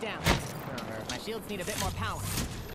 Down. My shields need a bit more power.